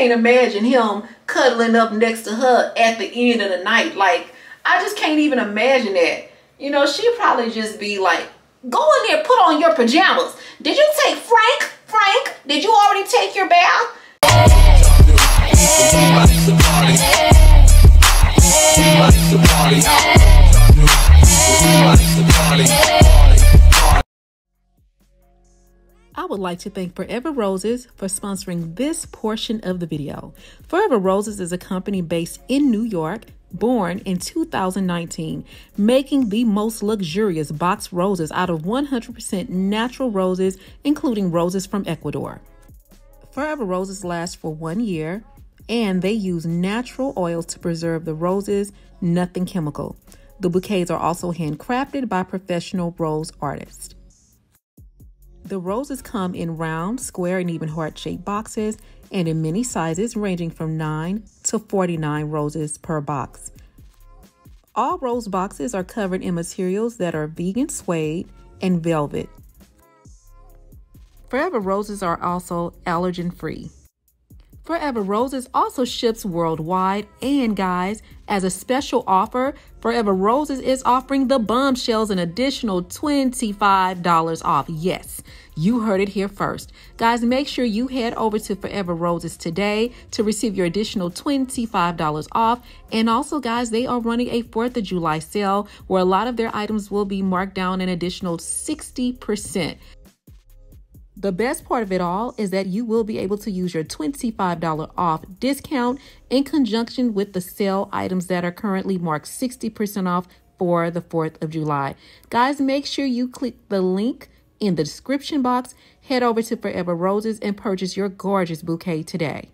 can't imagine him cuddling up next to her at the end of the night. Like, I just can't even imagine that. You know, she'd probably just be like, go in there, put on your pajamas. Did you take Frank? Frank, did you already take your bath? I would like to thank Forever Roses for sponsoring this portion of the video. Forever Roses is a company based in New York, born in 2019, making the most luxurious box roses out of 100% natural roses, including roses from Ecuador. Forever Roses last for one year, and they use natural oils to preserve the roses, nothing chemical. The bouquets are also handcrafted by professional rose artists. The roses come in round, square, and even heart shaped boxes and in many sizes, ranging from 9 to 49 roses per box. All rose boxes are covered in materials that are vegan suede and velvet. Forever Roses are also allergen free. Forever Roses also ships worldwide. And guys, as a special offer, Forever Roses is offering the Bombchelles an additional $25 off. Yes, you heard it here first. Guys, make sure you head over to Forever Roses today to receive your additional $25 off. And also, guys, they are running a 4th of July sale where a lot of their items will be marked down an additional 60%. The best part of it all is that you will be able to use your $25 off discount in conjunction with the sale items that are currently marked 60% off for the 4th of July. Guys, make sure you click the link in the description box. Head over to Forever Roses and purchase your gorgeous bouquet today.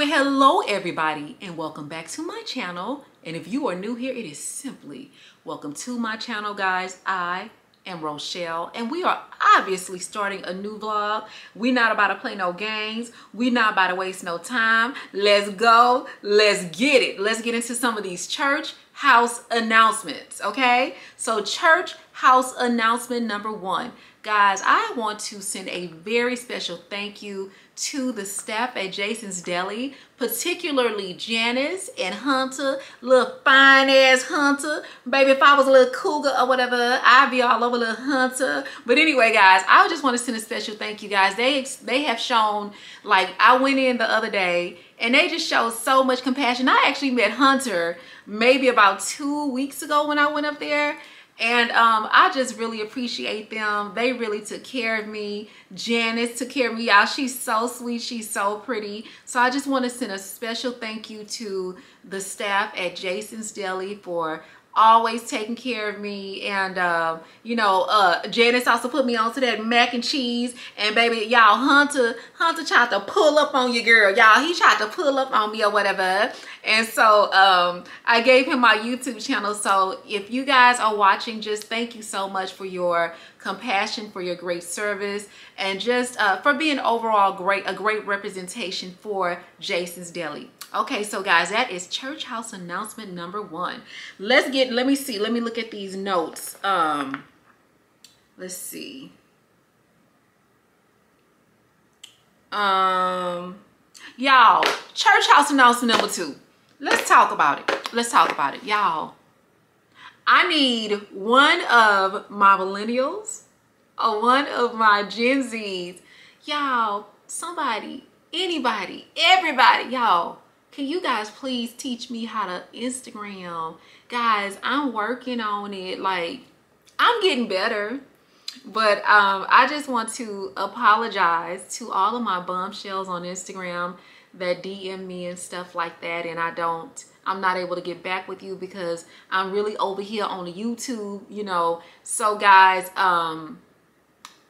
Well, hello everybody and welcome back to my channel. And if you are new here, it is simply welcome to my channel, guys. I am Rochelle and we are obviously starting a new vlog. we not about to play no games. we not about to waste no time. Let's go. Let's get it. Let's get into some of these church house announcements, okay? So church house announcement number one. Guys, I want to send a very special thank you to the staff at Jason's Deli, particularly Janice and Hunter, little fine ass Hunter. Baby, if I was a little cougar or whatever, I'd be all over little Hunter. But anyway, guys, I just want to send a special thank you, guys. They they have shown, like, I went in the other day and they just showed so much compassion. I actually met Hunter maybe about two weeks ago when I went up there and um, I just really appreciate them. They really took care of me. Janice took care of me. Y'all, she's so sweet. She's so pretty. So I just want to send a special thank you to the staff at Jason's Deli for always taking care of me. And uh, you know uh, Janice also put me onto that mac and cheese. And baby y'all Hunter Hunter tried to pull up on you girl. Y'all he tried to pull up on me or whatever. And so um, I gave him my YouTube channel. So if you guys are watching just thank you so much for your compassion for your great service and just uh, for being overall great a great representation for Jason's Deli Okay, so guys, that is church house announcement number one. Let's get, let me see, let me look at these notes. Um, let's see. Um, y'all, church house announcement number two. Let's talk about it. Let's talk about it. Y'all, I need one of my millennials or one of my Gen Zs. Y'all, somebody, anybody, everybody, y'all can you guys please teach me how to Instagram? Guys, I'm working on it. Like, I'm getting better. But um, I just want to apologize to all of my Bombchelles on Instagram that DM me and stuff like that. And I don't, I'm not able to get back with you because I'm really over here on YouTube, you know. So guys, um,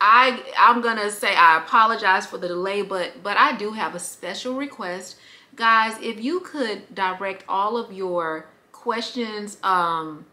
I, I'm gonna say I apologize for the delay, but, but I do have a special request guys if you could direct all of your questions um,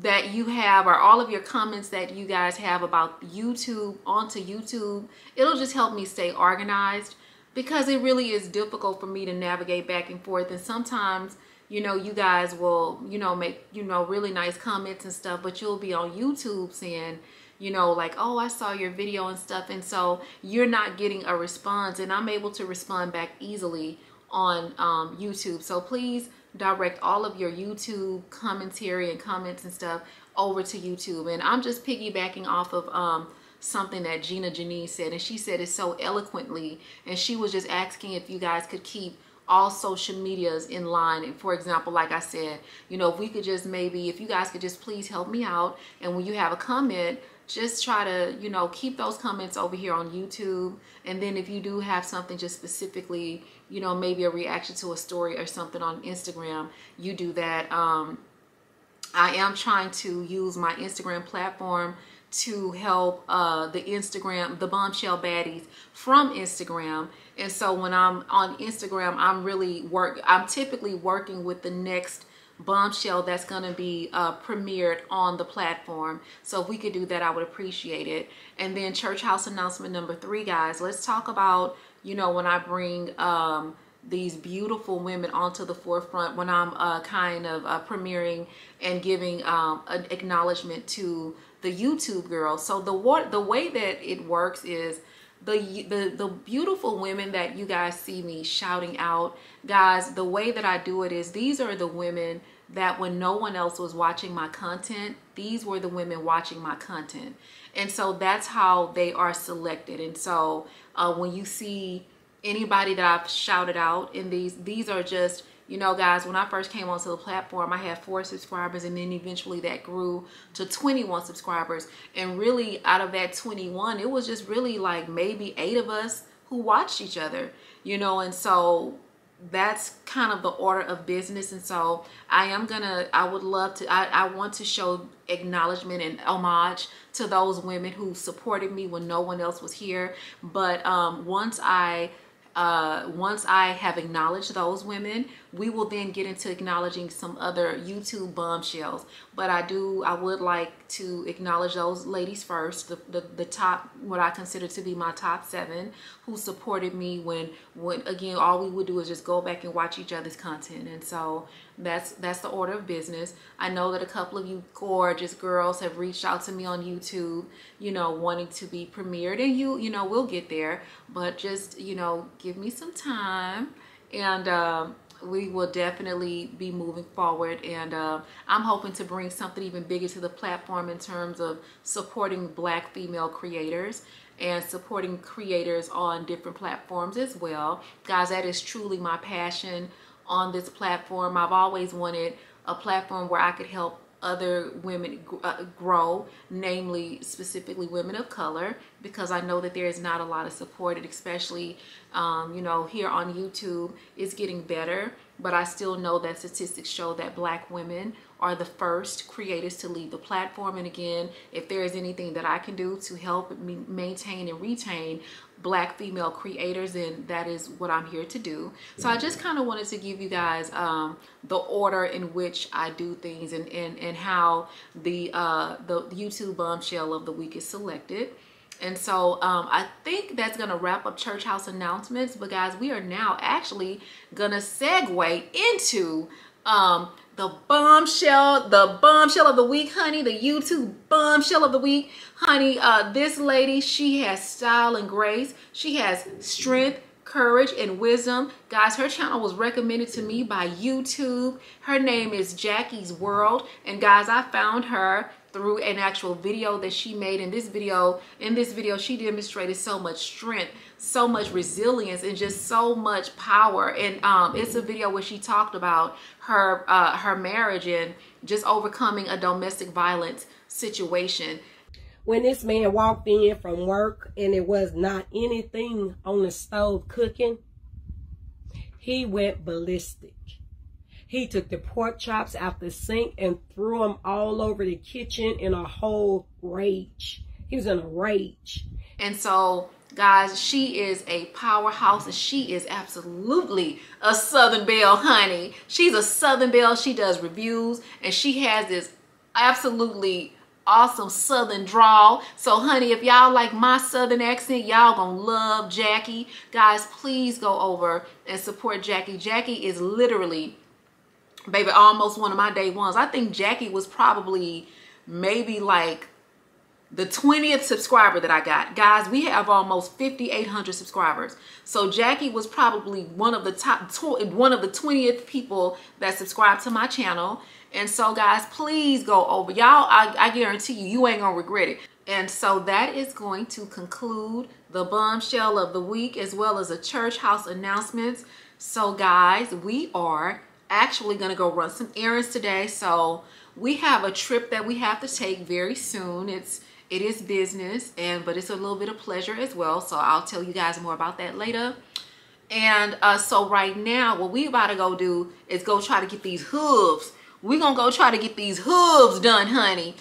that you have or all of your comments that you guys have about YouTube onto YouTube it'll just help me stay organized because it really is difficult for me to navigate back and forth and sometimes you know you guys will you know make you know really nice comments and stuff but you'll be on YouTube saying you know, like, oh, I saw your video and stuff. And so you're not getting a response and I'm able to respond back easily on um, YouTube. So please direct all of your YouTube commentary and comments and stuff over to YouTube. And I'm just piggybacking off of um, something that Gina Janine said. And she said it so eloquently. And she was just asking if you guys could keep all social medias in line. And for example, like I said, you know, if we could just maybe, if you guys could just please help me out. And when you have a comment, just try to, you know, keep those comments over here on YouTube. And then if you do have something just specifically, you know, maybe a reaction to a story or something on Instagram, you do that. Um, I am trying to use my Instagram platform to help uh, the Instagram, the bombshell baddies from Instagram. And so when I'm on Instagram, I'm really work, I'm typically working with the next bombshell that's going to be uh, premiered on the platform. So if we could do that, I would appreciate it. And then church house announcement number three, guys, let's talk about, you know, when I bring, um, these beautiful women onto the forefront when I'm uh, kind of uh, premiering and giving um, an acknowledgement to the YouTube girl. So the what the way that it works is the, the the beautiful women that you guys see me shouting out, guys, the way that I do it is these are the women that when no one else was watching my content, these were the women watching my content. And so that's how they are selected. And so uh, when you see anybody that I've shouted out in these, these are just, you know, guys, when I first came onto the platform, I had four subscribers and then eventually that grew to 21 subscribers. And really out of that 21, it was just really like maybe eight of us who watched each other, you know, and so that's kind of the order of business. And so i am gonna i would love to I, I want to show acknowledgement and homage to those women who supported me when no one else was here. But um once i uh, once I have acknowledged those women, we will then get into acknowledging some other YouTube bombshells. But I do, I would like to acknowledge those ladies first, the, the, the top, what I consider to be my top seven, who supported me when, when again, all we would do is just go back and watch each other's content. And so that's that's the order of business. I know that a couple of you gorgeous girls have reached out to me on YouTube, you know, wanting to be premiered and you, you know, we'll get there, but just, you know, give me some time and um, we will definitely be moving forward and uh, I'm hoping to bring something even bigger to the platform in terms of supporting black female creators and supporting creators on different platforms as well. Guys, that is truly my passion on this platform. I've always wanted a platform where I could help other women uh, grow, namely specifically women of color, because I know that there is not a lot of support, and especially, um, you know, here on YouTube, it's getting better, but I still know that statistics show that black women are the first creators to leave the platform. And again, if there is anything that I can do to help me maintain and retain black female creators and that is what I'm here to do. So I just kind of wanted to give you guys um, the order in which I do things and, and, and how the, uh, the YouTube bombshell of the week is selected. And so um, I think that's to wrap up church house announcements. But guys, we are now actually to segue into um, the bombshell, the bombshell of the week, honey, the YouTube bombshell of the week. Honey, uh, this lady, she has style and grace. She has strength, courage, and wisdom. Guys, her channel was recommended to me by YouTube. Her name is Jackie's World. And guys, I found her through an actual video that she made. In this video in this video she demonstrated so much strength so much resilience and just so much power. And um, it's a video where she talked about her uh, her marriage and just overcoming a domestic violence situation. When this man walked in from work and it was not anything on the stove cooking he went ballistic he took the pork chops out the sink and threw them all over the kitchen in a whole rage. He was in a rage. And so, guys, she is a powerhouse and she is absolutely a Southern Belle, honey. She's a Southern Belle. She does reviews and she has this absolutely awesome southern drawl so honey if y'all like my southern accent y'all gonna love jackie guys please go over and support jackie jackie is literally baby, almost one of my day ones. I think Jackie was probably maybe like the 20th subscriber that I got. Guys, we have almost 5,800 subscribers. So Jackie was probably one of the top, one of the 20th people that subscribed to my channel. And so guys, please go over. Y'all, I, I guarantee you, you ain't gonna regret it. And so that is going to conclude the bombshell of the week as well as a church house announcements. So guys, we are actually gonna go run some errands today. So we have a trip that we have to take very soon. It's it is business and but it's a little bit of pleasure as well. So i'll tell you guys more about that later. And uh, so right now what we about to go do is go try to get these hooves. We're gonna go try to get these hooves done honey.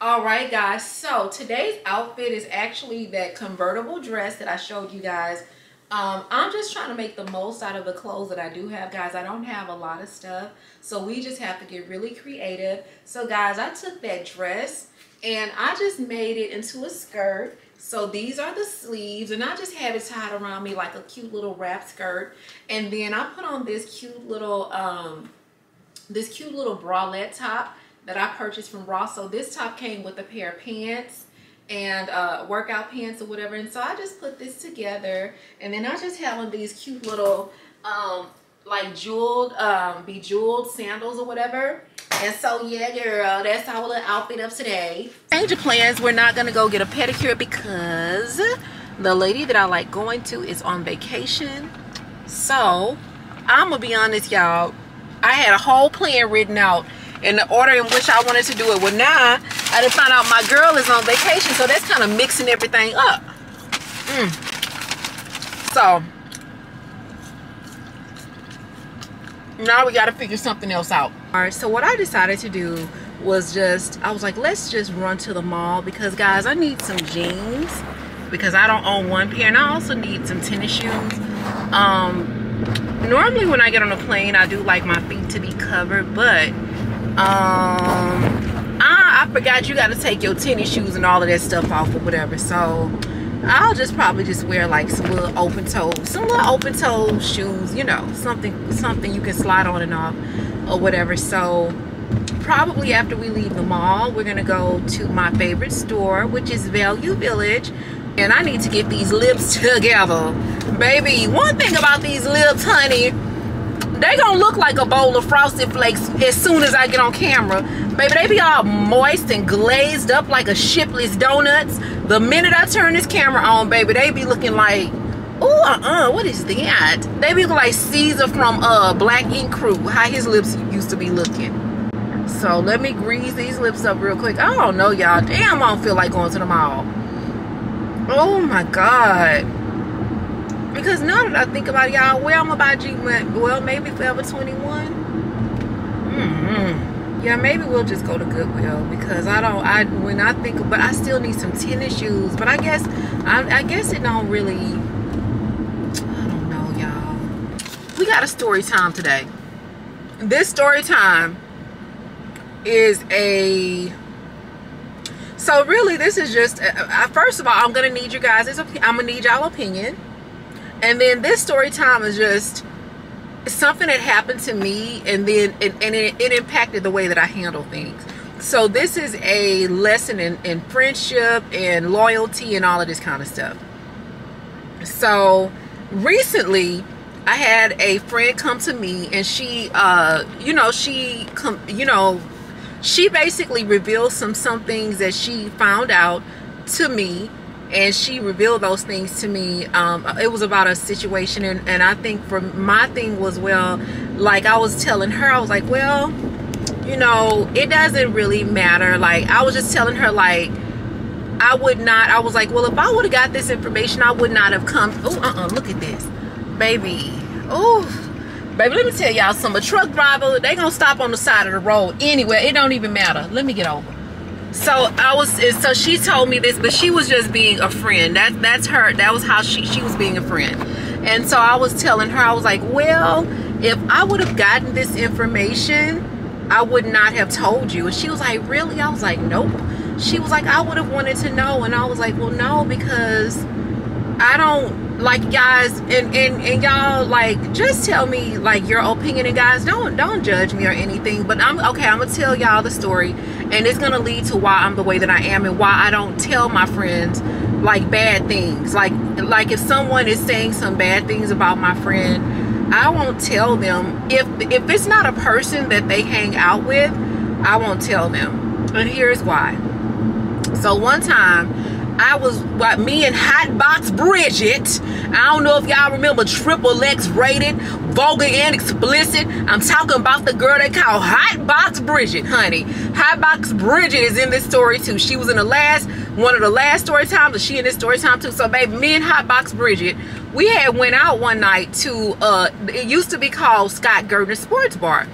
All right guys. So today's outfit is actually that convertible dress that i showed you guys um, i'm just trying to make the most out of the clothes that i do have guys i don't have a lot of stuff so we just have to get really creative so guys i took that dress and I just made it into a skirt. So these are the sleeves and I just have it tied around me like a cute little wrap skirt. And then I put on this cute little, um, this cute little bralette top that I purchased from Ross. So this top came with a pair of pants and uh, workout pants or whatever. And so I just put this together and then I just have on these cute little um, like jeweled, um, bejeweled sandals or whatever. And so, yeah, girl, that's our little outfit of today. Change of plans. We're not to go get a pedicure because the lady that I like going to is on vacation. So, I'm to be honest, y'all. I had a whole plan written out in the order in which I wanted to do it. Well, now, I didn't find out my girl is on vacation, so that's kind of mixing everything up. Mm. So, now we got to figure something else out all right so what i decided to do was just i was like let's just run to the mall because guys i need some jeans because i don't own one pair and i also need some tennis shoes um normally when i get on a plane i do like my feet to be covered but um i, I forgot you got to take your tennis shoes and all of that stuff off or whatever so I'll just probably just wear like some little open toe, some little open toe shoes, you know, something something you can slide on and off or whatever. So probably after we leave the mall, we're gonna go to my favorite store, which is Value Village. And I need to get these lips together. Baby, one thing about these lips, honey, they gonna look like a bowl of frosted flakes as soon as I get on camera. Baby, they be all moist and glazed up like a Shipley's donuts. The minute I turn this camera on, baby, they be looking like, oh, uh-uh, what is that? They be like Ceaser from uh Black Ink Crew, how his lips used to be looking. So let me grease these lips up real quick. I don't know, y'all. Damn, I don't feel like going to the mall. Oh my God. Because now that I think about y'all, where I'm about G well, maybe Forever 21. Mm-hmm. Yeah maybe we'll just go to goodwill because i don't i when i think but i still need some tennis shoes but i guess i, I guess it don't really i don't know y'all. We got a story time today. This story time is a so really this is just uh, uh first of all i'm gonna need you guys i'm gonna need y'all opinion and then this story time is just something that happened to me and then and it, it impacted the way that I handle things. So this is a lesson in, in friendship and loyalty and all of this kind of stuff. So recently I had a friend come to me and she uh you know she you know she basically revealed some some things that she found out to me and she revealed those things to me um, it was about a situation and, and i think for my thing was well like i was telling her i was like well you know it doesn't really matter like i was just telling her like i would not i was like well if i would have got this information i would not have come oh uh-uh look at this baby oh baby let me tell y'all some a truck driver they gonna stop on the side of the road anyway it don't even matter let me get over so I was so she told me this but she was just being a friend. That that's her that was how she she was being a friend. And so I was telling her I was like well if I would have gotten this information I would not have told you. And she was like really? I was like nope. She was like I would have wanted to know. And I was like well no because I don't like guys and and, and y'all like just tell me like your opinion and guys don't don't judge me or anything but I'm okay I'm gonna tell y'all the story and it's gonna lead to why I'm the way that I am and why I don't tell my friends like bad things. Like like if someone is saying some bad things about my friend, I won't tell them. If if it's not a person that they hang out with, I won't tell them. And here's why. So one time I was what me and Hotbox Bridget. I don't know if y'all remember Triple X rated, vulgar and explicit. I'm talking about the girl they call Hotbox Bridget, honey. Hotbox Bridget is in this story too. She was in the last one of the last story times, but she in this story time too. So baby, me and Hotbox Bridget, we had went out one night to uh it used to be called Scott Gertner Sports Bar.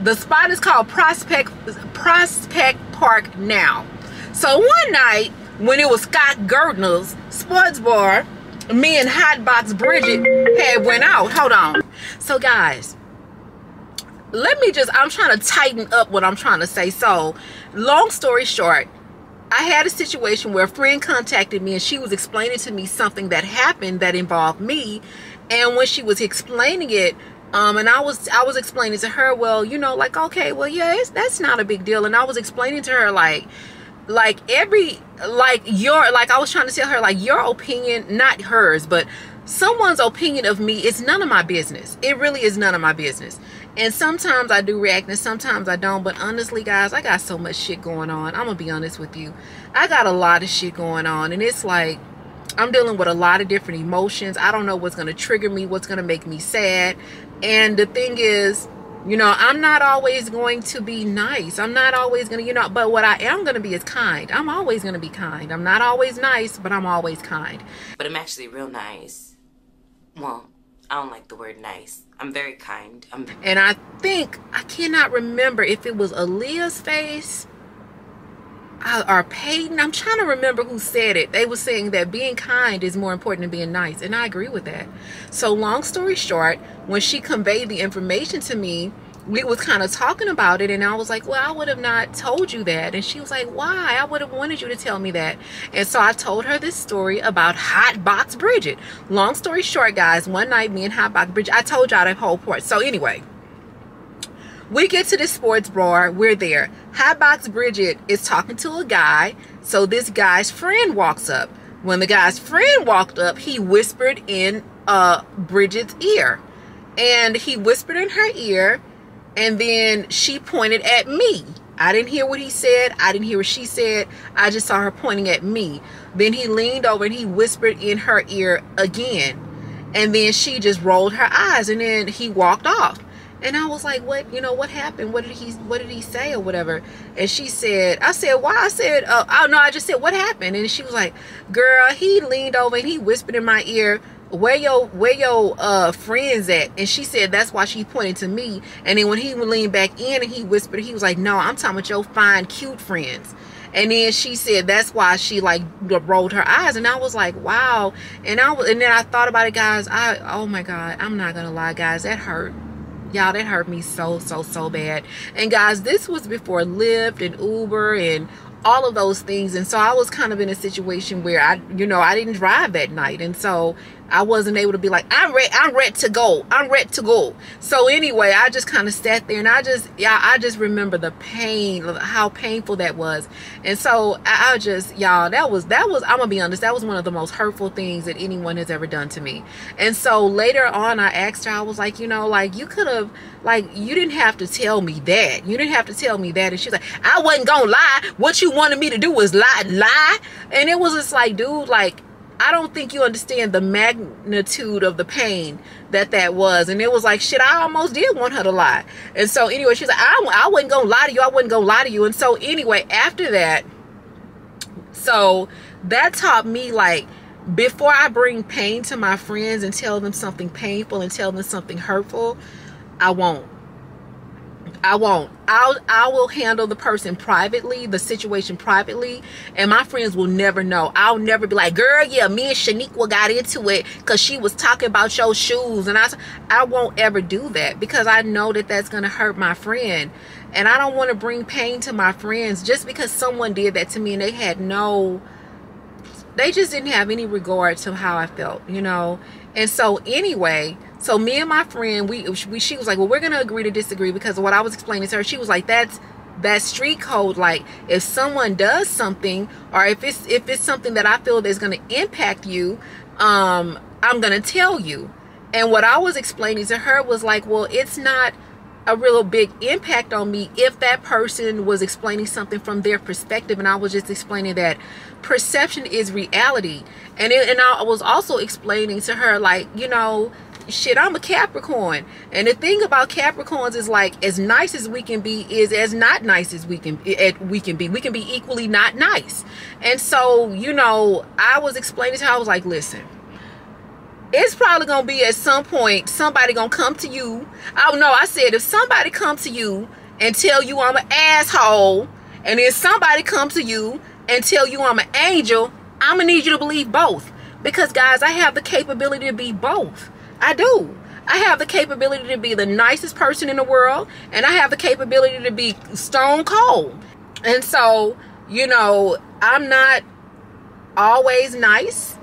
The spot is called Prospect Prospect Park now. So one night when it was Scott Gertner's sports bar, me and Hotbox Bridget had went out. Hold on. So guys, let me just, I'm trying to tighten up what I'm trying to say. So long story short, I had a situation where a friend contacted me and she was explaining to me something that happened that involved me. And when she was explaining it, um, and I was I was explaining to her, well, you know, like okay, well, yeah, that's not a big deal. And I was explaining to her like, like every like your like i was trying to tell her like your opinion not hers but someone's opinion of me is none of my business. It really is none of my business. And sometimes i do react and sometimes i don't but honestly guys i got so much shit going on. I'm gonna be honest with you. I got a lot of shit going on and it's like i'm dealing with a lot of different emotions. I don't know what's gonna trigger me what's gonna make me sad. And the thing is you know, I'm not always going to be nice. I'm not always going to, you know, but what I am going to be is kind. I'm always going to be kind. I'm not always nice, but I'm always kind. But I'm actually real nice. Well, I don't like the word nice. I'm very kind. I'm and I think, I cannot remember if it was Aaliyah's face or Peyton. I'm trying to remember who said it. They were saying that being kind is more important than being nice. And I agree with that. So long story short, when she conveyed the information to me, we was kind of talking about it and I was like, well, I would have not told you that. And she was like, why? I would have wanted you to tell me that. And so I told her this story about Hot Box Bridget. Long story short, guys, one night me and Hot Box Bridget, I told y'all that whole part. So anyway, we get to the sports bar. We're there. Hotbox Bridget is talking to a guy. So this guy's friend walks up. When the guy's friend walked up, he whispered in uh, Bridget's ear. And he whispered in her ear. And then she pointed at me. I didn't hear what he said. I didn't hear what she said. I just saw her pointing at me. Then he leaned over and he whispered in her ear again. And then she just rolled her eyes and then he walked off. And I was like, what, you know, what happened? What did he, what did he say or whatever? And she said, I said, why? I said, uh, oh no, I just said, what happened? And she was like, girl, he leaned over and he whispered in my ear, where your, where your, uh, friends at? And she said, that's why she pointed to me. And then when he leaned back in and he whispered, he was like, no, I'm talking about your fine, cute friends. And then she said that's why she like rolled her eyes, and I was like, wow. And I was, and then I thought about it, guys. I oh my god, I'm not gonna lie, guys, that hurt y'all that hurt me so so so bad. And guys this was before lyft and uber and all of those things. And so i was kind of in a situation where i you know i didn't drive that night. And so I wasn't able to be like, I'm ready, I'm ready to go. I'm ready to go. So anyway, I just kind of sat there and I just, yeah, I just remember the pain, how painful that was. And so I, I just, y'all, that was, that was, I'm gonna be honest, that was one of the most hurtful things that anyone has ever done to me. And so later on, I asked her, I was like, you know, like you could have, like, you didn't have to tell me that. You didn't have to tell me that. And she's like, I wasn't gonna lie. What you wanted me to do was lie, lie. And it was just like, dude, like, I don't think you understand the magnitude of the pain that that was. And it was like, shit, I almost did want her to lie. And so anyway, she's like, I, I wasn't going to lie to you. I wasn't going to lie to you. And so anyway, after that, so that taught me like, before I bring pain to my friends and tell them something painful and tell them something hurtful, I won't. I won't. I'll I will handle the person privately, the situation privately, and my friends will never know. I'll never be like, girl, yeah, me and Shaniqua got into it because she was talking about your shoes, and I I won't ever do that because I know that that's gonna hurt my friend, and I don't want to bring pain to my friends just because someone did that to me and they had no, they just didn't have any regard to how I felt, you know. And so anyway so me and my friend, we, we she was like, well, we're gonna agree to disagree because of what I was explaining to her, she was like, that's that street code. Like if someone does something or if it's if it's something that i feel that's going to impact you um i'm going to tell you. And what i was explaining to her was like well it's not a real big impact on me if that person was explaining something from their perspective. And I was just explaining that perception is reality. And it, and I was also explaining to her like you know shit I'm a Capricorn and the thing about Capricorns is like as nice as we can be is as not nice as we can eh, eh, we can be we can be equally not nice and so you know I was explaining to her I was like listen it's probably gonna be at some point somebody gonna come to you. Oh no, I said if somebody come to you and tell you I'm an asshole, and then somebody come to you and tell you I'm an angel, I'm gonna need you to believe both. Because guys, I have the capability to be both. I do. I have the capability to be the nicest person in the world, and I have the capability to be stone cold. And so, you know, I'm not always nice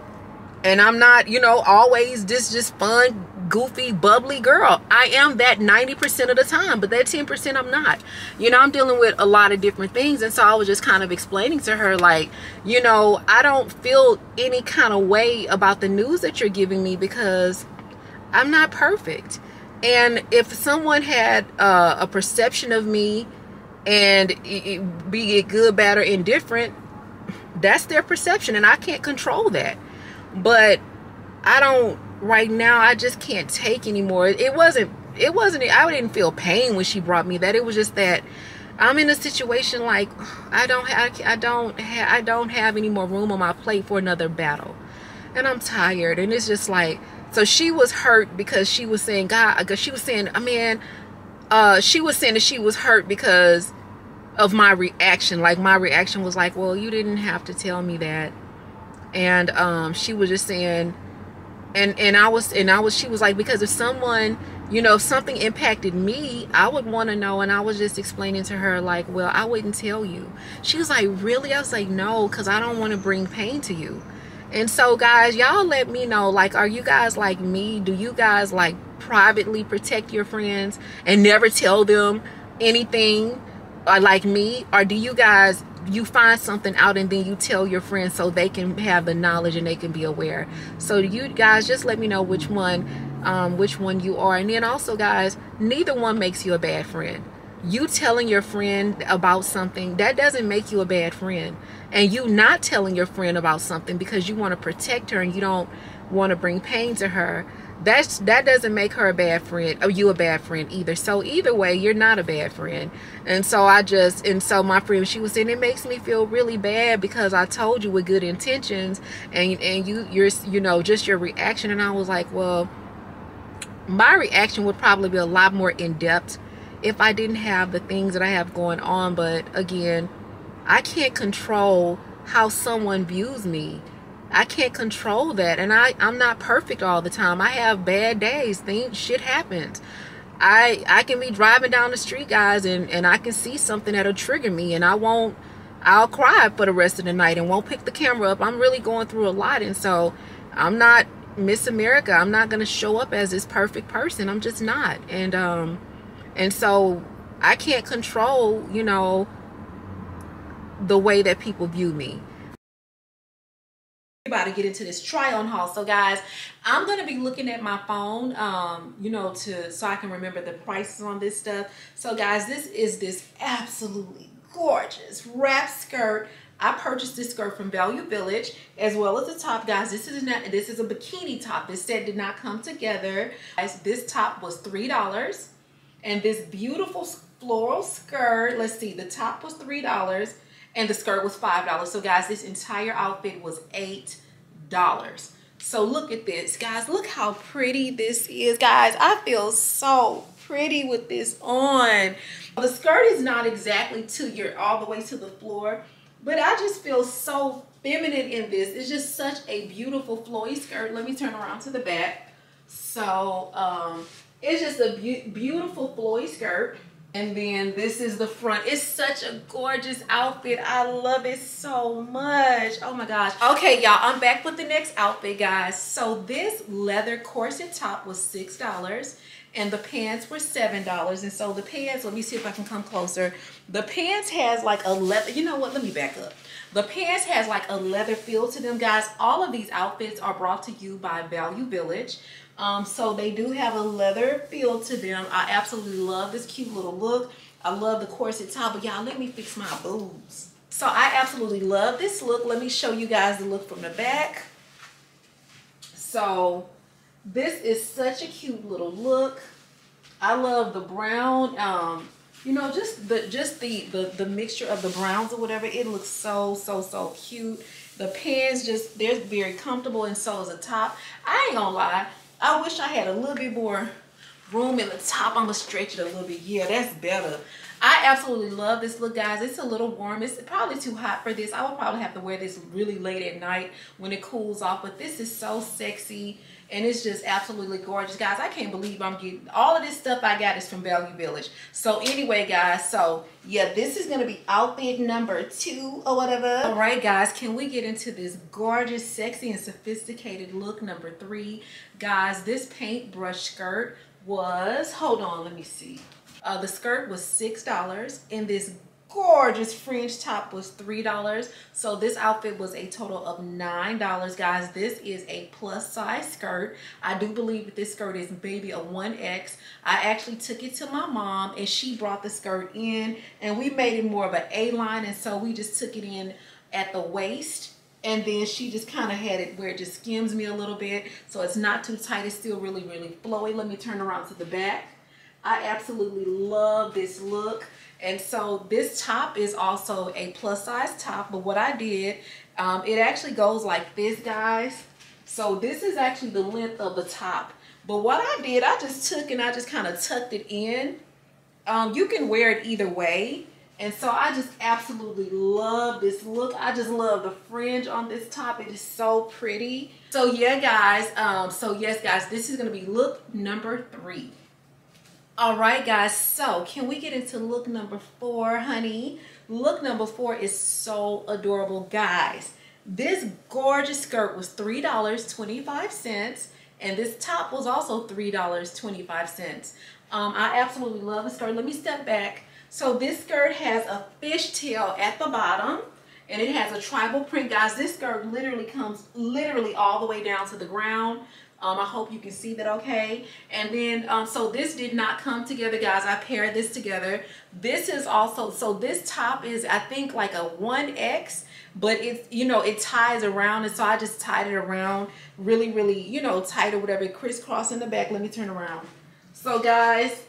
and I'm not, you know, always this just fun, goofy, bubbly girl. I am that 90% of the time, but that 10% I'm not. You know, I'm dealing with a lot of different things. And so I was just kind of explaining to her, like, you know, I don't feel any kind of way about the news that you're giving me because I'm not perfect. And if someone had uh, a perception of me and it, be it good, bad, or indifferent, that's their perception. And I can't control that but I don't right now I just can't take anymore. It wasn't it wasn't I didn't feel pain when she brought me that. It was just that I'm in a situation like I don't I don't I don't have any more room on my plate for another battle. And I'm tired and it's just like so she was hurt because she was saying God because she was saying I mean uh she was saying that she was hurt because of my reaction. Like my reaction was like well you didn't have to tell me that. And um, she was just saying and and I was and I was she was like because if someone you know if something impacted me I would want to know. And I was just explaining to her like well I wouldn't tell you. She was like really? I was like no because I don't want to bring pain to you and so guys y'all let me know like are you guys like me? Do you guys like privately protect your friends and never tell them anything or like me? Or do you guys you find something out and then you tell your friends so they can have the knowledge and they can be aware? So you guys just let me know which one um, which one you are. And then also guys neither one makes you a bad friend you telling your friend about something that doesn't make you a bad friend. And you not telling your friend about something because you want to protect her and you don't want to bring pain to her that's that doesn't make her a bad friend or you a bad friend either. So either way you're not a bad friend. And so i just and so my friend she was saying it makes me feel really bad because i told you with good intentions and and you you're you know just your reaction. And i was like well my reaction would probably be a lot more in-depth if i didn't have the things that i have going on but again i can't control how someone views me I can't control that. And I, I'm not perfect all the time. I have bad days. Things shit happens. I I can be driving down the street, guys, and, and I can see something that'll trigger me and I won't I'll cry for the rest of the night and won't pick the camera up. I'm really going through a lot and so I'm not Miss America. I'm not gonna show up as this perfect person. I'm just not. And um and so I can't control, you know, the way that people view me. About to get into this try on haul. So guys i'm to be looking at my phone um you know to so i can remember the prices on this stuff. So guys this is this absolutely gorgeous wrap skirt. I purchased this skirt from Value Village as well as the top. Guys this is not this is a bikini top. This set did not come together. This top was three dollars and this beautiful floral skirt let's see the top was three dollars and the skirt was $5. So guys, this entire outfit was $8. So look at this, guys. Look how pretty this is, guys. I feel so pretty with this on. The skirt is not exactly to your all the way to the floor, but I just feel so feminine in this. It's just such a beautiful flowy skirt. Let me turn around to the back. So um, it's just a be beautiful flowy skirt. And then this is the front. It's such a gorgeous outfit. I love it so much. Oh my gosh. Okay, y'all, I'm back with the next outfit, guys. So this leather corset top was $6. And the pants were seven dollars. And so the pants, let me see if I can come closer. The pants has like a leather. You know what? Let me back up. The pants has like a leather feel to them, guys. All of these outfits are brought to you by Value Village. Um, so they do have a leather feel to them. I absolutely love this cute little look. I love the corset top, but y'all let me fix my boobs. So I absolutely love this look. Let me show you guys the look from the back. So this is such a cute little look. I love the brown, um, you know, just the just the, the the mixture of the browns or whatever. It looks so, so, so cute. The pants just, they're very comfortable and so is the top. I ain't gonna lie. I wish I had a little bit more room in the top. I'm gonna stretch it a little bit. Yeah, that's better. I absolutely love this look, guys. It's a little warm. It's probably too hot for this. I would probably have to wear this really late at night when it cools off. But this is so sexy and it's just absolutely gorgeous. Guys i can't believe i'm getting all of this stuff i got is from value village. So anyway guys so yeah this is going to be outfit number two or whatever. All right guys can we get into this gorgeous sexy and sophisticated look number three? Guys this paintbrush skirt was hold on let me see. Uh, the skirt was six dollars and this gorgeous fringe top was $3. So this outfit was a total of $9, guys. This is a plus size skirt. I do believe that this skirt is maybe a 1X. I actually took it to my mom and she brought the skirt in and we made it more of an A-line and so we just took it in at the waist and then she just kind of had it where it just skims me a little bit so it's not too tight it's still really really flowy let me turn around to the back I absolutely love this look and so this top is also a plus size top. But what I did, um, it actually goes like this, guys. So this is actually the length of the top. But what I did, I just took and I just kind of tucked it in. Um, you can wear it either way. And so I just absolutely love this look. I just love the fringe on this top. It is so pretty. So yeah, guys. Um, so yes, guys, this is going to be look number three. All right, guys, so can we get into look number four, honey? Look number four is so adorable. Guys, this gorgeous skirt was $3.25 and this top was also $3.25. Um, I absolutely love the skirt. Let me step back. So this skirt has a fishtail at the bottom and it has a tribal print. Guys, this skirt literally comes literally all the way down to the ground. Um, I hope you can see that okay. And then, um, so this did not come together, guys. I paired this together. This is also, so this top is, I think, like a 1X, but it's, you know, it ties around. And so I just tied it around really, really, you know, tight or whatever, crisscross in the back. Let me turn around. So, guys,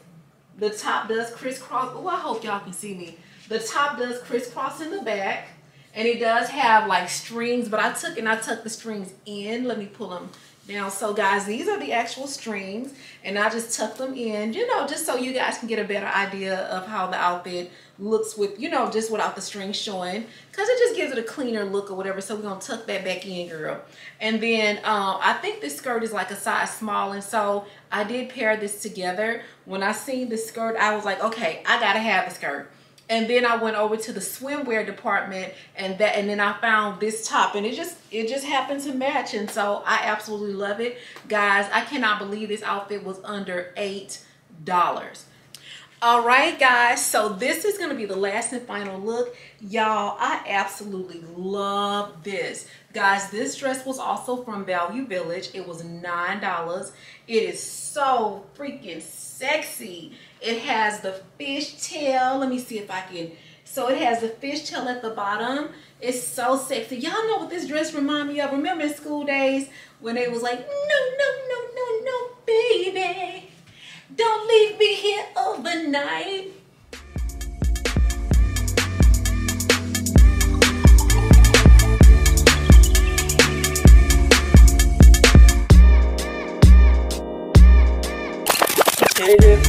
the top does crisscross. Oh, I hope y'all can see me. The top does crisscross in the back. And it does have like strings, but I took and I tucked the strings in. Let me pull them now, so guys, these are the actual strings and I just tuck them in, you know, just so you guys can get a better idea of how the outfit looks with, you know, just without the strings showing because it just gives it a cleaner look or whatever. So we're going to tuck that back in, girl. And then um, I think this skirt is like a size small. And so I did pair this together. When I seen the skirt, I was like, okay, I got to have the skirt and then I went over to the swimwear department and that and then I found this top and it just it just happened to match and so I absolutely love it. Guys I cannot believe this outfit was under eight dollars. All right guys so this is going to be the last and final look. Y'all I absolutely love this. Guys this dress was also from Value Village. It was nine dollars. It is so freaking sexy it has the fish tail. Let me see if I can. So it has the fish tail at the bottom. It's so sexy. Y'all know what this dress remind me of. Remember in school days when they was like, no, no, no, no, no, baby. Don't leave me here overnight. If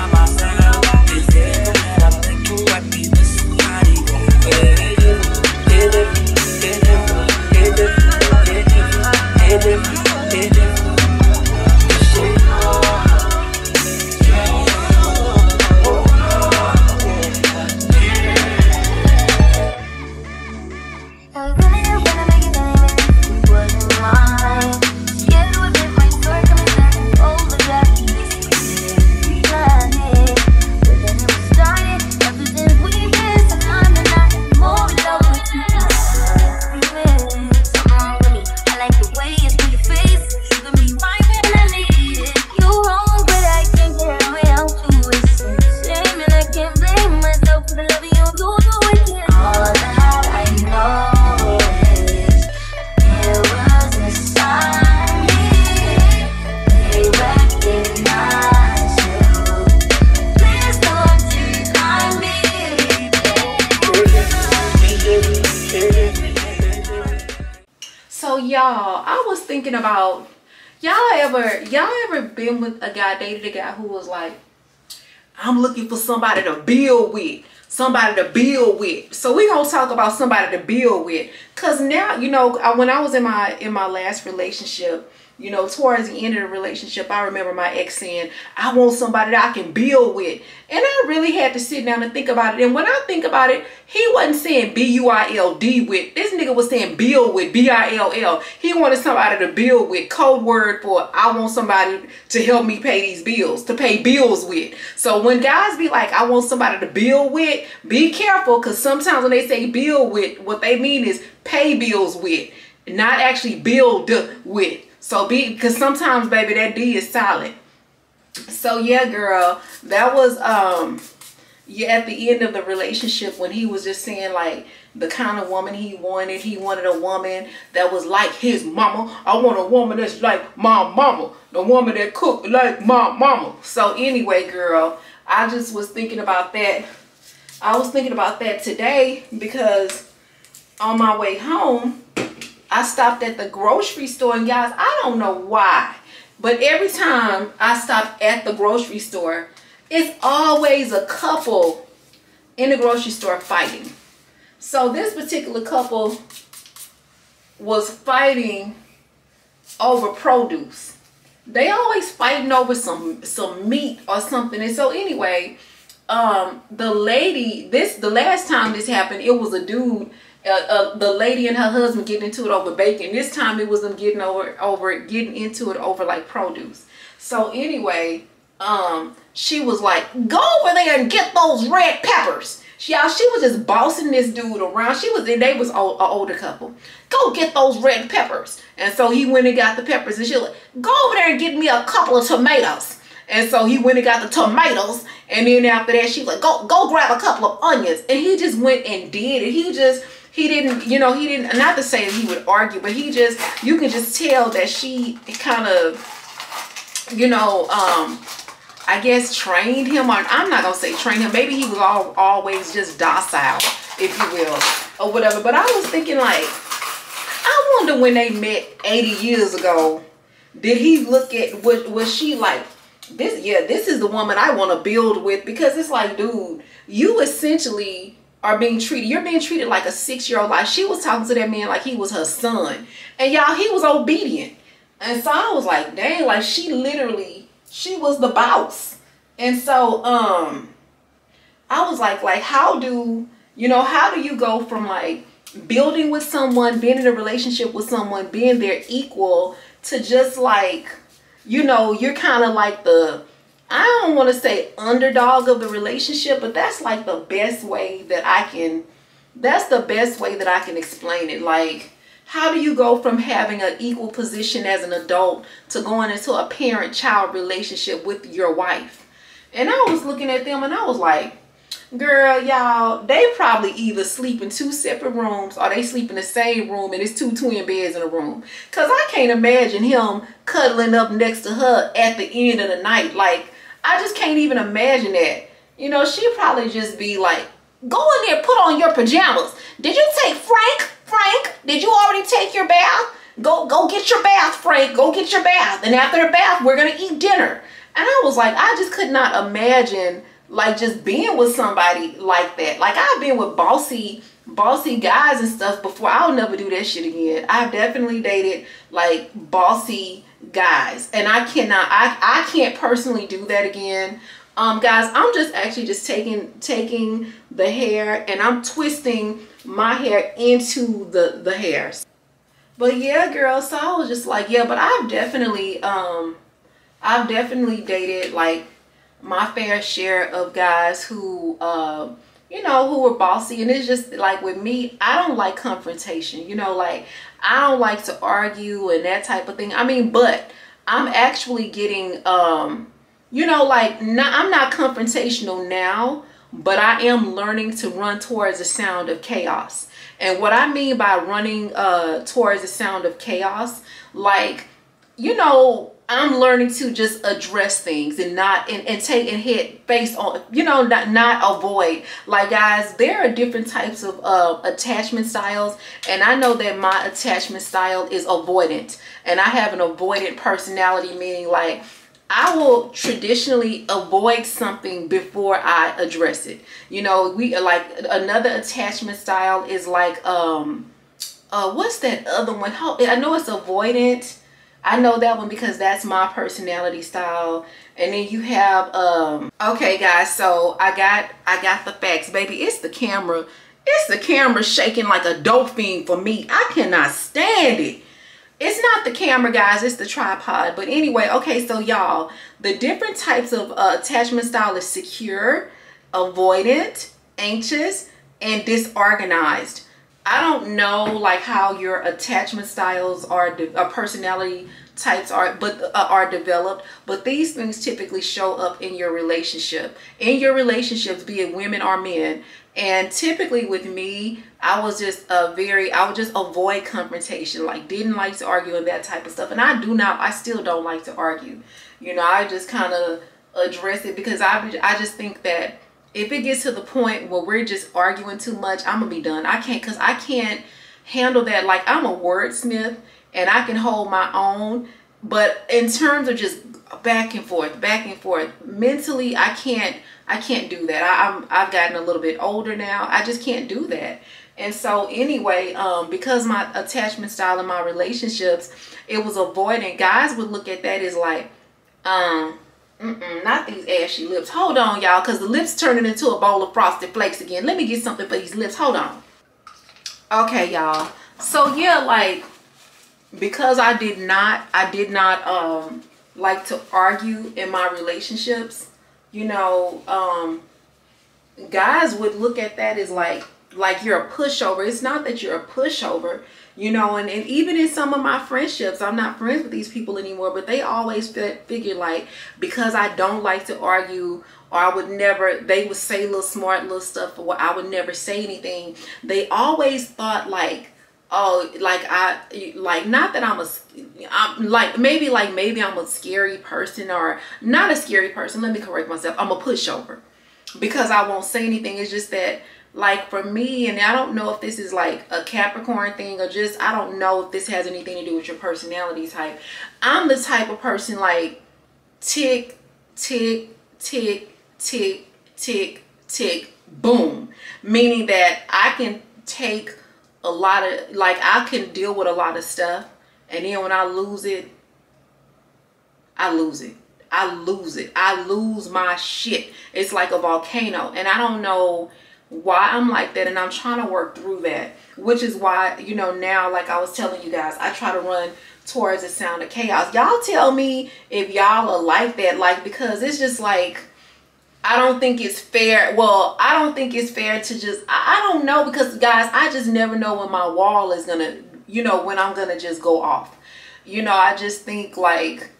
thinking about y'all ever y'all ever been with a guy, dated a guy who was like, I'm looking for somebody to build with somebody to build with. So we gonna talk about somebody to build with. Cause now, you know, when I was in my in my last relationship, you know, towards the end of the relationship, I remember my ex saying, I want somebody that I can build with. And I really had to sit down and think about it. And when I think about it, he wasn't saying B-U-I-L-D with. This nigga was saying build with, B-I-L-L. He wanted somebody to build with. Code word for I want somebody to help me pay these bills, to pay bills with. So when guys be like, I want somebody to build with, be careful because sometimes when they say build with, what they mean is pay bills with, not actually build with. So be, because sometimes, baby, that D is solid. So yeah, girl, that was, um, yeah, at the end of the relationship when he was just saying like the kind of woman he wanted, he wanted a woman that was like his mama. I want a woman that's like my mama, the woman that cook like my mama. So anyway, girl, I just was thinking about that. I was thinking about that today because on my way home, I stopped at the grocery store and guys, I don't know why, but every time I stop at the grocery store, it's always a couple in the grocery store fighting. So this particular couple was fighting over produce. They always fighting over some some meat or something. And so anyway, um, the lady, this the last time this happened, it was a dude uh, uh, the lady and her husband getting into it over bacon. This time it was them getting over over getting into it over like produce. So anyway, um, she was like, "Go over there and get those red peppers." Y'all, she was just bossing this dude around. She was, they was an older couple. Go get those red peppers. And so he went and got the peppers. And she was like, go over there and get me a couple of tomatoes. And so he went and got the tomatoes. And then after that, she was like, go, go grab a couple of onions. And he just went and did it. He just, he didn't, you know, he didn't, not to say he would argue, but he just, you can just tell that she kind of, you know, um, I guess trained him or I'm not gonna say train him. Maybe he was all, always just docile, if you will, or whatever. But I was thinking like, I wonder when they met 80 years ago, did he look at, was, was she like, this, yeah, this is the woman I want to build with because it's like, dude, you essentially are being treated. You're being treated like a six-year-old like she was talking to that man like he was her son. And y'all he was obedient. And so i was like dang like she literally she was the boss. And so um i was like like how do you know how do you go from like building with someone being in a relationship with someone being their equal to just like you know you're kind of like the I don't want to say underdog of the relationship, but that's like the best way that I can, that's the best way that I can explain it. Like, how do you go from having an equal position as an adult to going into a parent-child relationship with your wife? And I was looking at them and I was like, girl, y'all, they probably either sleep in two separate rooms or they sleep in the same room and it's two twin beds in a room. Because I can't imagine him cuddling up next to her at the end of the night. Like, I just can't even imagine that. You know, she'd probably just be like, go in there, put on your pajamas. Did you take Frank? Frank, did you already take your bath? Go, go get your bath, Frank. Go get your bath. And after the bath, we're going to eat dinner. And I was like, I just could not imagine like just being with somebody like that. Like I've been with bossy, bossy guys and stuff before. I'll never do that shit again. I've definitely dated like bossy guys and i cannot i i can't personally do that again. Um guys i'm just actually just taking taking the hair and i'm twisting my hair into the the hairs. But yeah girl so i was just like yeah but i've definitely um i've definitely dated like my fair share of guys who uh you know who were bossy. And it's just like with me i don't like confrontation you know like I don't like to argue and that type of thing. I mean, but I'm actually getting, um, you know, like not, I'm not confrontational now, but I am learning to run towards the sound of chaos. And what I mean by running uh, towards the sound of chaos, like, you know, I'm learning to just address things and not and, and take and hit face on you know not not avoid like guys there are different types of uh, attachment styles and I know that my attachment style is avoidant and I have an avoidant personality meaning like I will traditionally avoid something before I address it. You know, we like another attachment style is like um uh what's that other one? How I know it's avoidant I know that one because that's my personality style. And then you have, um, okay guys, so I got, I got the facts, baby. It's the camera. It's the camera shaking like a fiend for me. I cannot stand it. It's not the camera, guys. It's the tripod. But anyway, okay, so y'all, the different types of uh, attachment style is secure, avoidant, anxious, and disorganized. I don't know like how your attachment styles are, uh, personality types are, but uh, are developed. But these things typically show up in your relationship, in your relationships, be it women or men. And typically with me, I was just a very, I would just avoid confrontation, like didn't like to argue and that type of stuff. And I do not, I still don't like to argue. You know, I just kind of address it because I, I just think that if it gets to the point where we're just arguing too much, I'm gonna be done. I can't because I can't handle that. Like I'm a wordsmith and I can hold my own, but in terms of just back and forth, back and forth, mentally, I can't. I can't do that. I, I'm I've gotten a little bit older now. I just can't do that. And so anyway, um, because my attachment style and my relationships, it was avoiding. Guys would look at that as like, um, Mm-mm, not these ashy lips. Hold on, y'all, because the lips turning into a bowl of frosted flakes again. Let me get something for these lips. Hold on. Okay, y'all. So, yeah, like, because I did not, I did not, um, like to argue in my relationships, you know, um, guys would look at that as like, like you're a pushover. It's not that you're a pushover you know and, and even in some of my friendships i'm not friends with these people anymore but they always figure like because i don't like to argue or i would never they would say little smart little stuff or i would never say anything they always thought like oh like i like not that i'm a i'm like maybe like maybe i'm a scary person or not a scary person let me correct myself i'm a pushover because i won't say anything it's just that like for me and i don't know if this is like a capricorn thing or just i don't know if this has anything to do with your personality type. I'm the type of person like tick tick tick tick tick tick boom. Meaning that i can take a lot of like i can deal with a lot of stuff and then when i lose it i lose it. I lose it. I lose my shit. It's like a volcano and i don't know why I'm like that and I'm trying to work through that which is why you know now like I was telling you guys I try to run towards the sound of chaos. Y'all tell me if y'all are like that like because it's just like I don't think it's fair well I don't think it's fair to just I, I don't know because guys I just never know when my wall is gonna you know when I'm gonna just go off. You know I just think like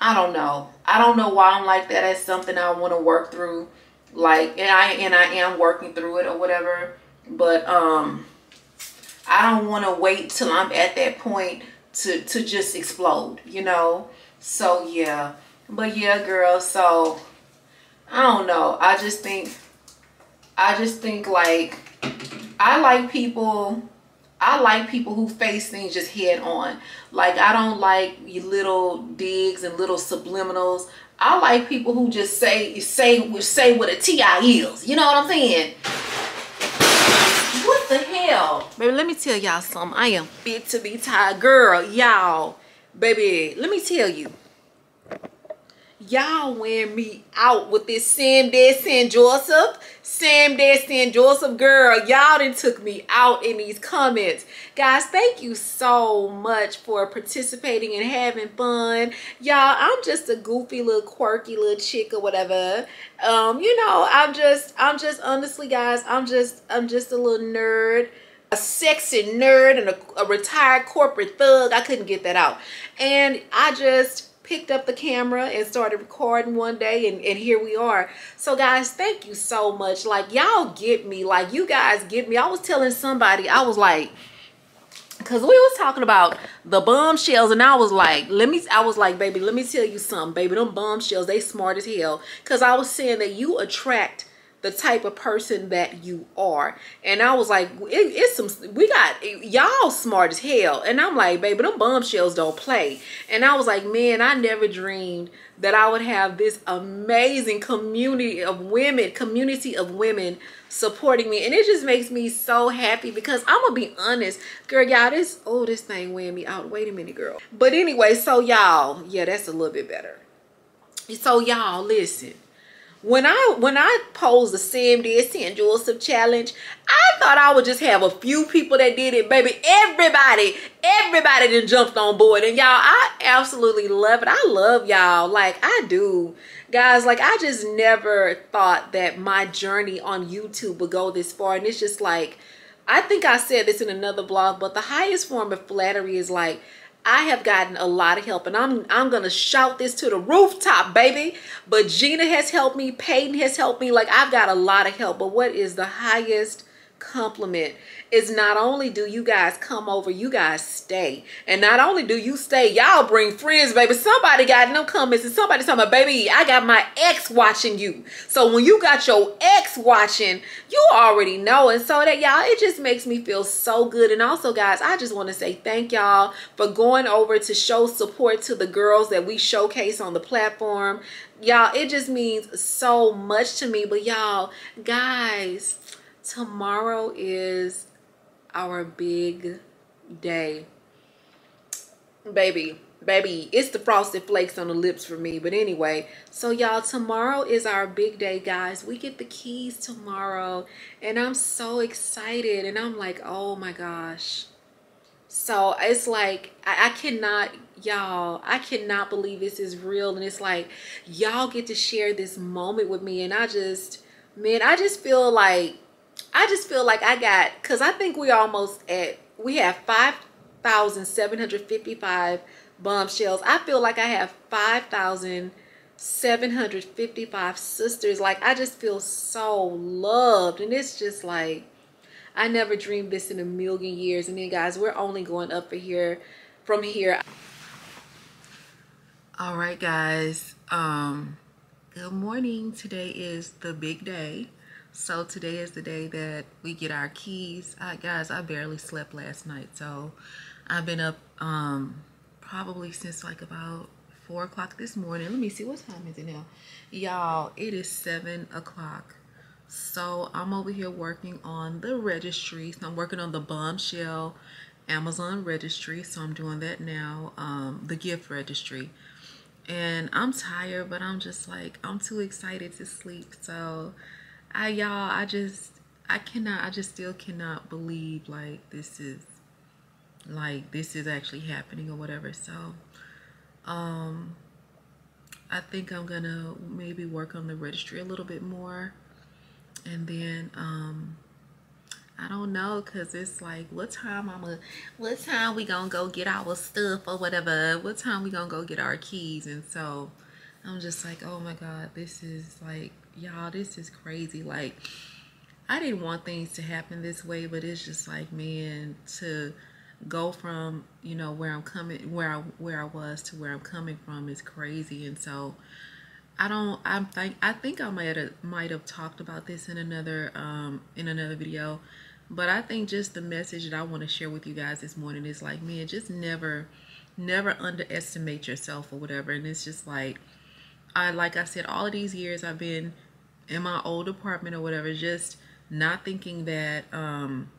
I don't know. I don't know why I'm like that. It's something I want to work through like and i and i am working through it or whatever but um i don't want to wait till i'm at that point to to just explode you know so yeah but yeah girl so i don't know i just think i just think like i like people I like people who face things just head on. Like I don't like little digs and little subliminals. I like people who just say say say what a TI is. You know what I'm saying? What the hell? Baby, let me tell y'all something. I am fit to be tied. Girl, y'all. Baby, let me tell you y'all wearing me out with this Sam Dad San Joseph. Sam Dad San Joseph girl. Y'all done took me out in these comments. Guys, thank you so much for participating and having fun. Y'all, I'm just a goofy little quirky little chick or whatever. Um, you know, I'm just, I'm just honestly guys, I'm just, I'm just a little nerd a sexy nerd and a, a, retired corporate thug. I couldn't get that out. And I just picked up the camera and started recording one day and, and here we are so guys thank you so much like y'all get me like you guys get me i was telling somebody i was like Cause we was talking about the Bombchelles, and I was like, let me. I was like, baby, let me tell you something, baby. Them Bombchelles, they smart as hell. Cause I was saying that you attract the type of person that you are. And I was like, it, it's some, we got, y'all smart as hell. And I'm like, baby, them Bombchelles don't play. And I was like, man, I never dreamed that I would have this amazing community of women, community of women supporting me. And it just makes me so happy because I'm gonna be honest, girl, y'all, this, oh, this thing weighing me out. Wait a minute, girl. But anyway, so y'all, yeah, that's a little bit better. So y'all, listen when I when I posed the CMD St. Joseph challenge, I thought I would just have a few people that did it, baby. Everybody, everybody then jumped on board. And y'all, I absolutely love it. I love y'all. Like I do. Guys, like I just never thought that my journey on YouTube would go this far. And it's just like, I think I said this in another blog, but the highest form of flattery is like I have gotten a lot of help and I'm I'm gonna shout this to the rooftop baby. But Gina has helped me Peyton has helped me. Like I've got a lot of help but what is the highest compliment is not only do you guys come over, you guys stay. And not only do you stay, y'all bring friends, baby. Somebody got no comments and somebody talking about, baby, I got my ex watching you. So when you got your ex watching, you already know. And so that y'all, it just makes me feel so good. And also, guys, I just want to say thank y'all for going over to show support to the girls that we showcase on the platform. Y'all, it just means so much to me. But y'all, guys, tomorrow is our big day. Baby, baby, it's the frosted flakes on the lips for me. But anyway, so y'all, tomorrow is our big day, guys. We get the keys tomorrow. And I'm so excited. And I'm like, oh my gosh. So it's like, I, I cannot, y'all, I cannot believe this is real. And it's like, y'all get to share this moment with me. And I just, man, I just feel like I just feel like I got, because I think we almost at, we have 5,755 Bombchelles. I feel like I have 5,755 sisters. Like, I just feel so loved. And it's just like, I never dreamed this in a million years. And then, guys, we're only going up for here, from here. All right, guys. Um, good morning. Today is the big day. So today is the day that we get our keys. I, guys, I barely slept last night. So I've been up um, probably since like about 4 o'clock this morning. Let me see, what time is it now? Y'all, it is 7 o'clock. So I'm over here working on the registry. So I'm working on the Bombchelle Amazon registry. So I'm doing that now, um, the gift registry. And I'm tired, but I'm just like, I'm too excited to sleep. So I y'all, I just I cannot I just still cannot believe like this is like this is actually happening or whatever. So um I think I'm gonna maybe work on the registry a little bit more. And then um I don't know because it's like what time I'm a what time we gonna go get our stuff or whatever? What time we gonna go get our keys? And so I'm just like oh my god this is like y'all this is crazy. Like i didn't want things to happen this way but it's just like man to go from you know where i'm coming where i where i was to where i'm coming from is crazy. And so i don't I'm think i think i might have might have talked about this in another um in another video but i think just the message that i want to share with you guys this morning is like man just never never underestimate yourself or whatever. And it's just like I like I said, all of these years I've been in my old apartment or whatever, just not thinking that um,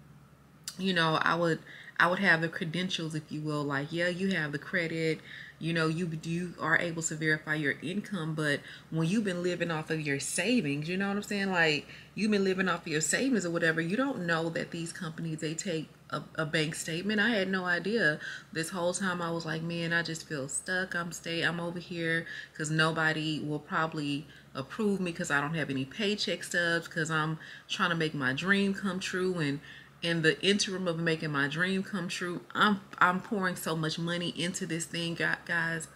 you know, I would I would have the credentials, if you will, like, yeah, you have the credit, you know, you you are able to verify your income, but when you've been living off of your savings, you know what I'm saying? Like you've been living off of your savings or whatever, you don't know that these companies they take a, a, bank statement. I had no idea. This whole time I was like, man, I just feel stuck. I'm stay I'm over here because nobody will probably approve me because I don't have any paycheck stubs because I'm trying to make my dream come true and in the interim of making my dream come true, I'm I'm pouring so much money into this thing, guys.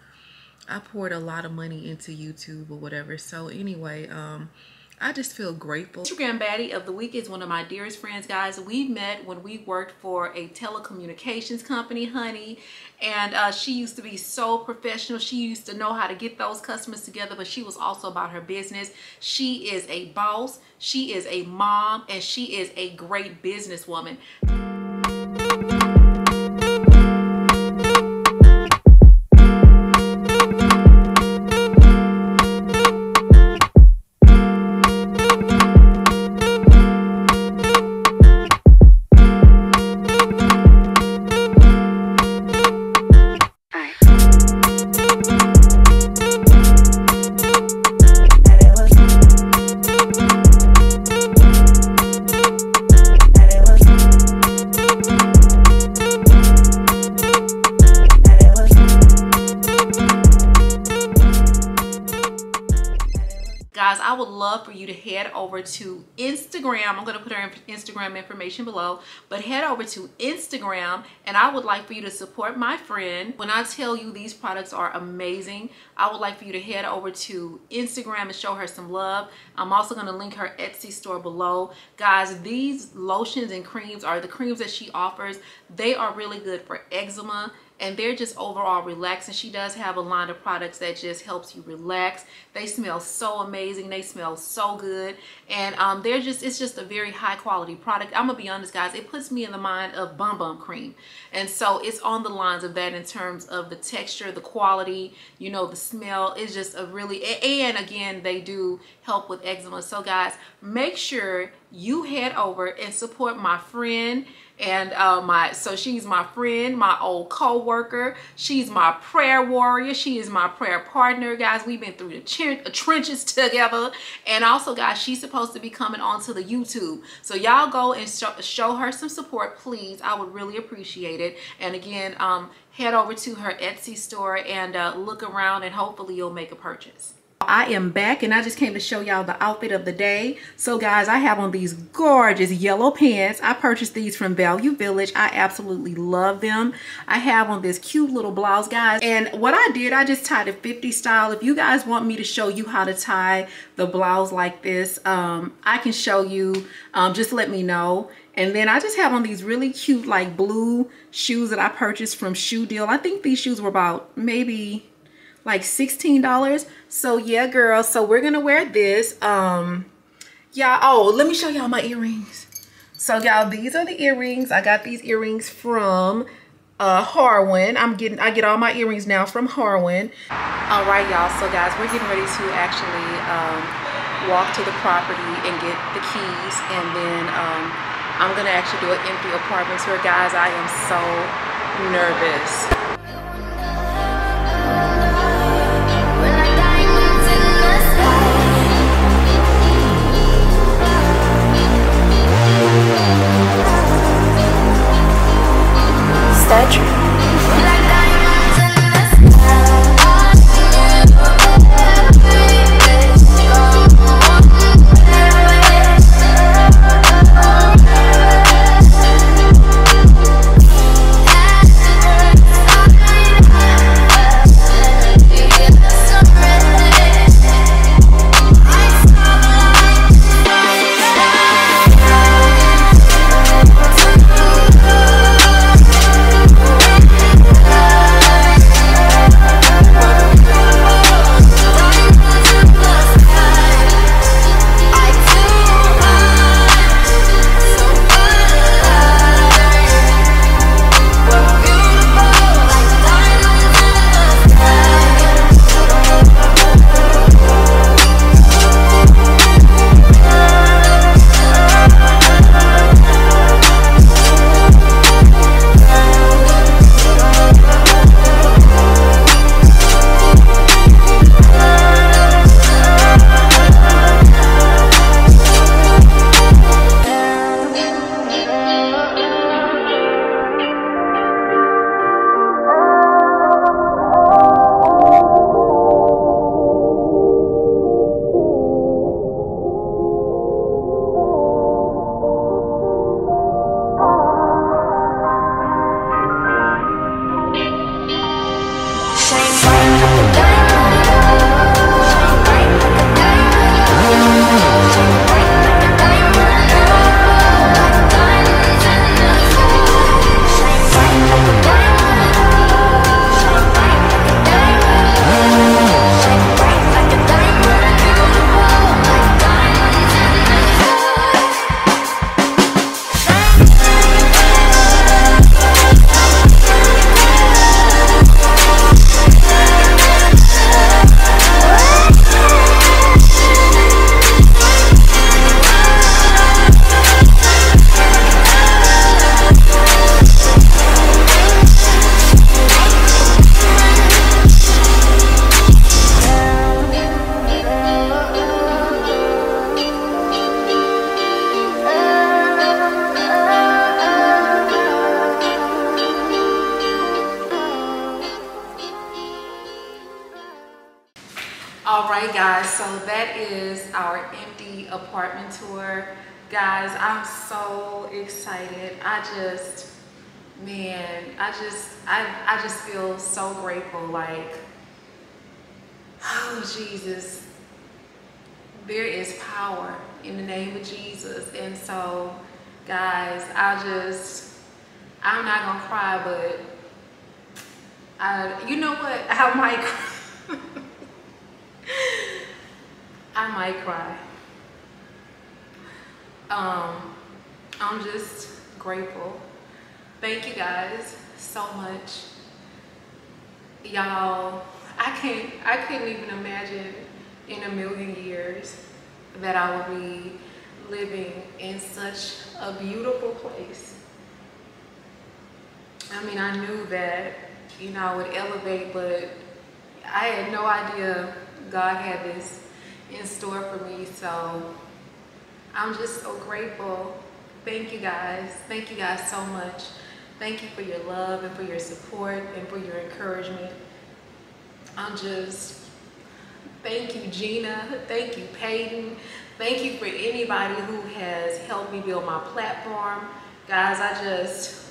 I poured a lot of money into YouTube or whatever. So anyway, um I just feel grateful. Instagram baddie of the week is one of my dearest friends, guys. We met when we worked for a telecommunications company, honey. And uh, she used to be so professional. She used to know how to get those customers together, but she was also about her business. She is a boss. She is a mom, and she is a great businesswoman. Instagram information below but head over to instagram and i would like for you to support my friend. When i tell you these products are amazing i would like for you to head over to instagram and show her some love. I'm also going to link her etsy store below. Guys these lotions and creams are the creams that she offers. They are really good for eczema and they're just overall relaxing. She does have a line of products that just helps you relax. They smell so amazing. They smell so good. And um, they're just, it's just a very high quality product. I'm gonna be honest guys, it puts me in the mind of Bum Bum Cream. And so it's on the lines of that in terms of the texture, the quality, you know, the smell is just a really, and again, they do help with eczema. So guys, make sure you head over and support my friend and uh, my so she's my friend my old co-worker. She's my prayer warrior. She is my prayer partner guys. We've been through the trenches together. And also guys she's supposed to be coming onto the youtube. So y'all go and show, show her some support please. I would really appreciate it. And again um head over to her etsy store and uh, look around and hopefully you'll make a purchase I am back and I just came to show y'all the outfit of the day. So guys, I have on these gorgeous yellow pants. I purchased these from Value Village. I absolutely love them. I have on this cute little blouse, guys. And what I did, I just tied a 50 style. If you guys want me to show you how to tie the blouse like this, um, I can show you. Um, just let me know. And then I just have on these really cute like blue shoes that I purchased from Shoe Deal. I think these shoes were about maybe like $16. So yeah, girl. So we're to wear this. Um, yeah. Oh, let me show y'all my earrings. So y'all, these are the earrings. I got these earrings from uh, Harwin. I'm getting, I get all my earrings now from Harwin. All right, y'all. So guys, we're getting ready to actually um, walk to the property and get the keys. And then um, I'm to actually do an empty apartment tour. Guys, I am so nervous. Statue. I just, I, I just feel so grateful. Like, oh, Jesus, there is power in the name of Jesus. And so, guys, I just, I'm not gonna cry, but I, you know what? I might, I might cry. Um, I'm just grateful. Thank you guys so much. Y'all, I can't, I couldn't even imagine in a million years that I would be living in such a beautiful place. I mean, I knew that, you know, I would elevate, but I had no idea God had this in store for me. So I'm just so grateful. Thank you guys. Thank you guys so much. Thank you for your love and for your support and for your encouragement. I'm just, thank you, Gina. Thank you, Peyton. Thank you for anybody who has helped me build my platform. Guys, I just,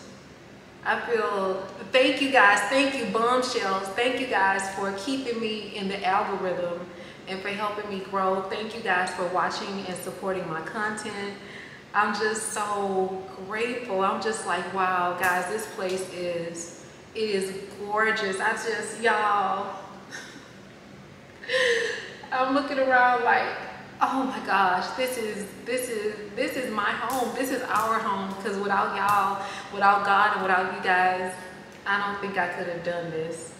I feel, thank you guys. Thank you, Bombchelles. Thank you guys for keeping me in the algorithm and for helping me grow. Thank you guys for watching and supporting my content. I'm just so grateful. I'm just like, wow, guys, this place is, it is gorgeous. I just, y'all, I'm looking around like, oh my gosh, this is, this is, this is my home. This is our home because without y'all, without God and without you guys, I don't think I could have done this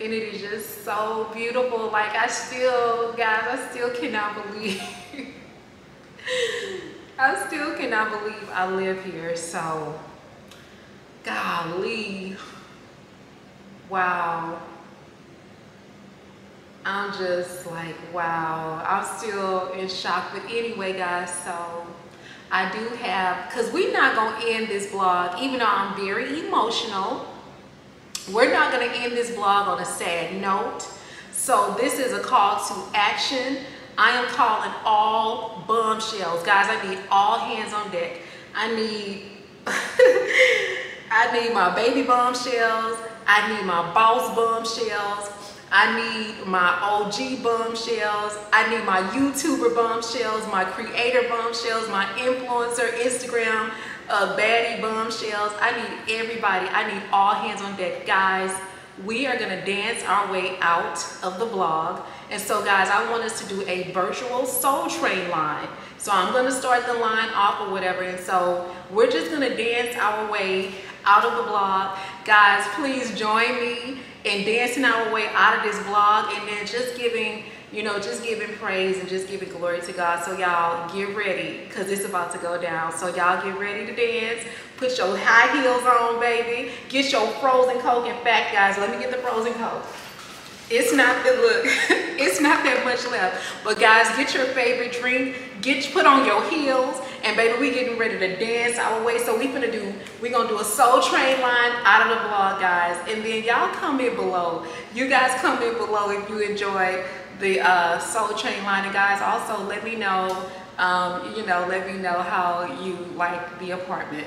and it is just so beautiful. Like I still, guys, I still cannot believe, I still cannot believe I live here. So, golly, wow. I'm just like, wow, I'm still in shock. But anyway, guys, so I do have, because we're not going to end this vlog, even though I'm very emotional we're not going to end this vlog on a sad note. So this is a call to action. I am calling all Bombchelles. Guys, I need all hands on deck. I need, I need my baby Bombchelles. I need my boss Bombchelles. I need my OG Bombchelles. I need my YouTuber Bombchelles, my creator Bombchelles, my influencer, Instagram uh, baddie Bombchelles. I need everybody. I need all hands on deck. Guys, we are gonna dance our way out of the blog. And so guys, I want us to do a virtual soul train line. So I'm gonna start the line off or whatever. And so we're just gonna dance our way out of the blog. Guys, please join me in dancing our way out of this blog and then just giving you know, just giving praise and just giving glory to God. So y'all get ready because it's about to go down. So y'all get ready to dance. Put your high heels on, baby. Get your frozen Coke. In fact, guys, let me get the frozen Coke. It's not that look, it's not that much left. But guys, get your favorite drink, get put on your heels, and baby, we getting ready to dance our way. So we gonna do, we gonna do a soul train line out of the vlog, guys. And then y'all comment below. You guys comment below if you enjoy the uh, Soul Train line. And guys, also let me know, um, you know, let me know how you like the apartment.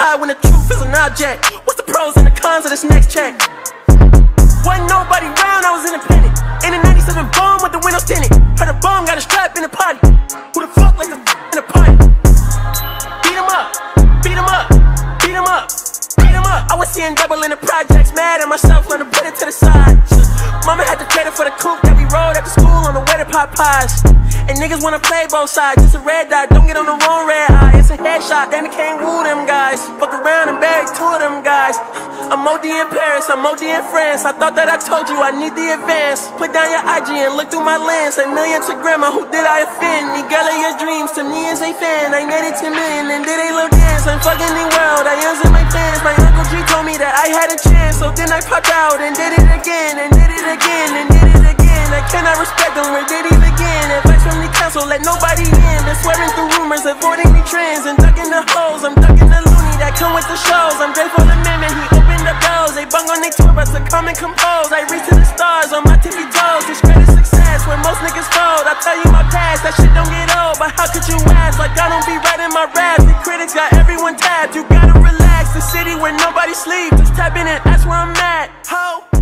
Tongue when the truth is an object. What's the pros and the cons of this next check? Wasn't nobody round, I was independent. In a 97 bomb with the windows tinted. Heard a bomb, got a strap in the party. Who the fuck like a in a party? Beat 'em up, beat 'em up, beat 'em up, beat 'em up. I was seeing double in the projects, mad at myself, learn to put it to the side. Mama had to cater for the coupe that we rode after school on the way to pies. And niggas wanna play both sides, just a red dot, don't get on the wrong red It's a then it can't woo them guys. Fuck around and bags, two of them guys. I'm OD in Paris, I'm OD in France. I thought that I told you I need the advance. Put down your IG and look through my lens. A million to grandma, who did I offend? Me girl of your dreams, to me is a fan. I netted 10 million and did a little dance. I'm fucking the world, I answer my fans. My uncle G told me that I had a chance. So then I popped out and did it again, and did it again, and did it again. I cannot respect them, we did it again. Advice from the council, let nobody in. Been swearing through rumors, avoiding the trends, and ducking the hoes. I'm ducking the loony that come with the shows. I'm grateful to Amendment, he opened up doors. They bung on their tour bus to come and compose. I reach to the stars on my tippy toes. Discredit success where most niggas fold. I tell you my past, that shit don't get old. But how could you ask? Like I don't be writing my raps. The critics got everyone tapped. You gotta relax. The city where nobody sleeps. Just tap in and that's where I'm at. Ho.